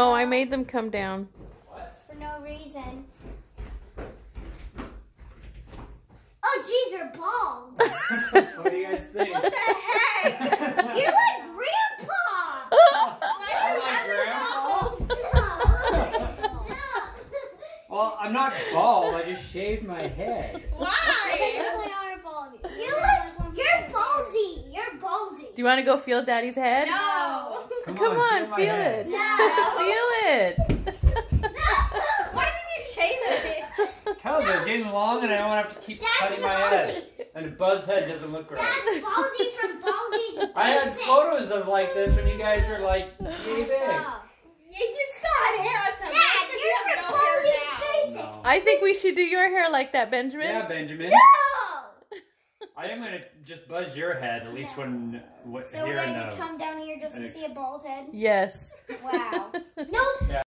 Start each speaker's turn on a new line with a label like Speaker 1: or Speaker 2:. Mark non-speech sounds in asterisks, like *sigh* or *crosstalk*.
Speaker 1: Oh, I made them come down.
Speaker 2: What?
Speaker 3: for no reason. Oh, jeez, you're bald. *laughs*
Speaker 2: what do you guys think?
Speaker 4: What the heck? *laughs*
Speaker 3: You're like Grandpa. *laughs*
Speaker 2: I'm like grandpa. Well, I'm not bald. I just shaved my head.
Speaker 4: Why?
Speaker 3: Technically are baldy. You look, you're baldy. You're baldy.
Speaker 1: Do you want to go feel Daddy's head?
Speaker 4: No.
Speaker 2: Come,
Speaker 1: Come on,
Speaker 2: my
Speaker 1: feel
Speaker 2: head.
Speaker 1: it.
Speaker 3: No. *laughs*
Speaker 1: Feel it. No. *laughs*
Speaker 4: Why did you shave it? *laughs*
Speaker 2: Cause it's getting long and I don't want to have to keep
Speaker 3: That's
Speaker 2: cutting my
Speaker 3: baldy.
Speaker 2: head. And a buzz head doesn't look right.
Speaker 3: That's baldy from Baldy's
Speaker 2: I had photos of like this when you guys were like yay
Speaker 3: I
Speaker 2: big.
Speaker 3: saw.
Speaker 4: You just got hair on top.
Speaker 3: Dad,
Speaker 4: you
Speaker 3: you're from Baldy's
Speaker 4: now.
Speaker 3: Basics.
Speaker 2: No.
Speaker 1: I think we should do your hair like that, Benjamin.
Speaker 2: Yeah, Benjamin.
Speaker 3: No.
Speaker 2: I am gonna just buzz your head at least when what
Speaker 3: So we
Speaker 2: here in
Speaker 3: had to
Speaker 2: the.
Speaker 3: come down here just to
Speaker 2: I-
Speaker 3: see a bald head.
Speaker 1: Yes.
Speaker 3: Wow. No,